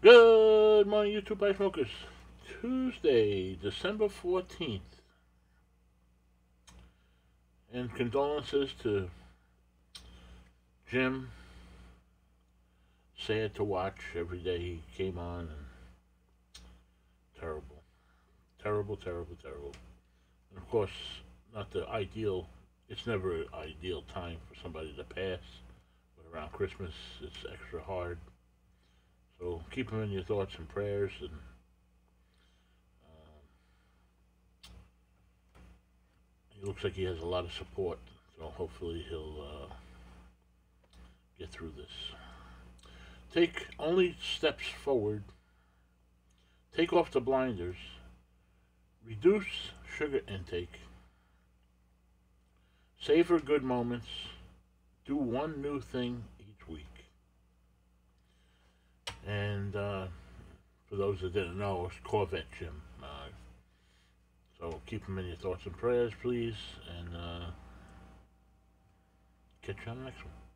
Good morning, YouTube Pipe Smokers. Tuesday, December 14th. And condolences to Jim. Sad to watch every day he came on. And terrible. Terrible, terrible, terrible. And of course, not the ideal, it's never an ideal time for somebody to pass. But around Christmas, it's extra hard. Keep him in your thoughts and prayers, and um, he looks like he has a lot of support. So hopefully he'll uh, get through this. Take only steps forward. Take off the blinders. Reduce sugar intake. Savor good moments. Do one new thing. And uh, for those that didn't know, it's Corvette Jim. Uh, so keep him in your thoughts and prayers, please. And uh, catch you on the next one.